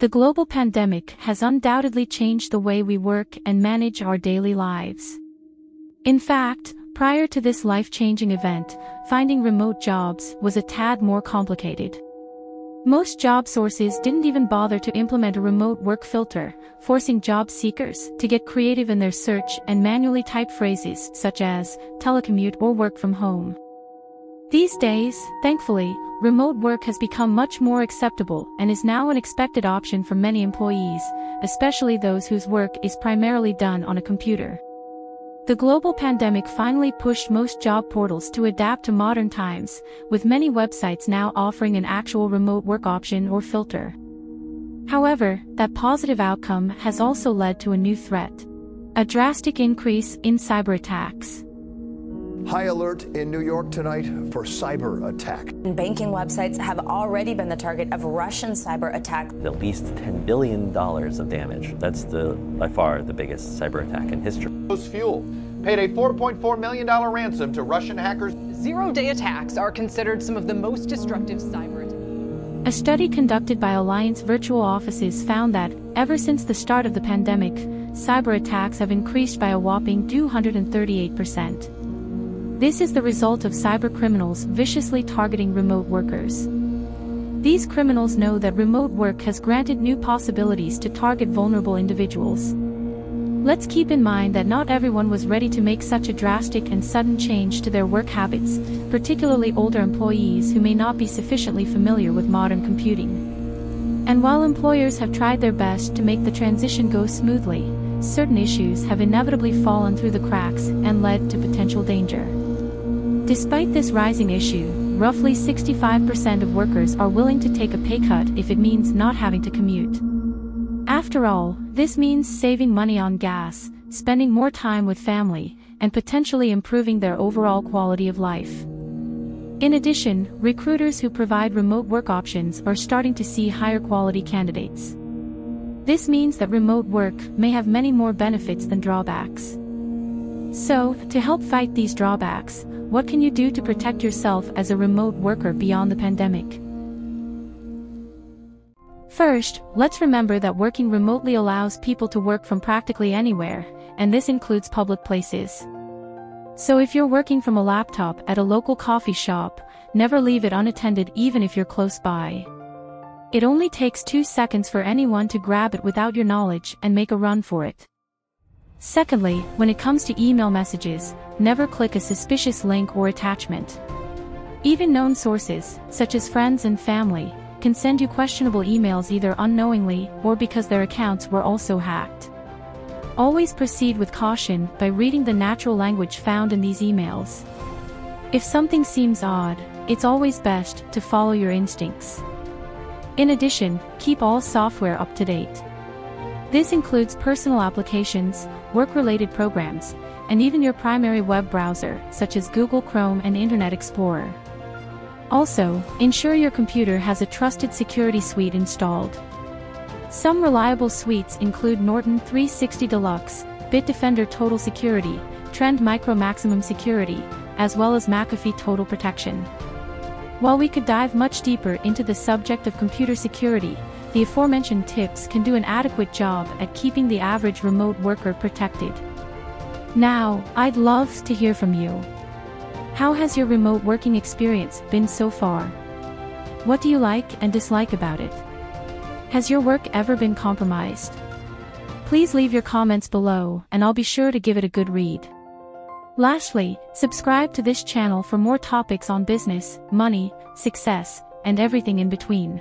The global pandemic has undoubtedly changed the way we work and manage our daily lives. In fact, prior to this life-changing event, finding remote jobs was a tad more complicated. Most job sources didn't even bother to implement a remote work filter, forcing job seekers to get creative in their search and manually type phrases such as telecommute or work from home. These days, thankfully, remote work has become much more acceptable and is now an expected option for many employees, especially those whose work is primarily done on a computer. The global pandemic finally pushed most job portals to adapt to modern times, with many websites now offering an actual remote work option or filter. However, that positive outcome has also led to a new threat. A drastic increase in cyber attacks. High alert in New York tonight for cyber attack. Banking websites have already been the target of Russian cyber attack. At least $10 billion of damage. That's the by far the biggest cyber attack in history. Fuel paid a $4.4 million ransom to Russian hackers. Zero-day attacks are considered some of the most destructive cyber attacks. A study conducted by Alliance Virtual Offices found that, ever since the start of the pandemic, cyber attacks have increased by a whopping 238%. This is the result of cybercriminals viciously targeting remote workers. These criminals know that remote work has granted new possibilities to target vulnerable individuals. Let's keep in mind that not everyone was ready to make such a drastic and sudden change to their work habits, particularly older employees who may not be sufficiently familiar with modern computing. And while employers have tried their best to make the transition go smoothly, certain issues have inevitably fallen through the cracks and led to potential danger. Despite this rising issue, roughly 65% of workers are willing to take a pay cut if it means not having to commute. After all, this means saving money on gas, spending more time with family, and potentially improving their overall quality of life. In addition, recruiters who provide remote work options are starting to see higher quality candidates. This means that remote work may have many more benefits than drawbacks. So, to help fight these drawbacks, what can you do to protect yourself as a remote worker beyond the pandemic? First, let's remember that working remotely allows people to work from practically anywhere, and this includes public places. So if you're working from a laptop at a local coffee shop, never leave it unattended even if you're close by. It only takes two seconds for anyone to grab it without your knowledge and make a run for it. Secondly, when it comes to email messages, never click a suspicious link or attachment. Even known sources, such as friends and family, can send you questionable emails either unknowingly or because their accounts were also hacked. Always proceed with caution by reading the natural language found in these emails. If something seems odd, it's always best to follow your instincts. In addition, keep all software up to date. This includes personal applications, work-related programs, and even your primary web browser, such as Google Chrome and Internet Explorer. Also, ensure your computer has a trusted security suite installed. Some reliable suites include Norton 360 Deluxe, Bitdefender Total Security, Trend Micro Maximum Security, as well as McAfee Total Protection. While we could dive much deeper into the subject of computer security, the aforementioned tips can do an adequate job at keeping the average remote worker protected. Now, I'd love to hear from you. How has your remote working experience been so far? What do you like and dislike about it? Has your work ever been compromised? Please leave your comments below and I'll be sure to give it a good read. Lastly, subscribe to this channel for more topics on business, money, success, and everything in between.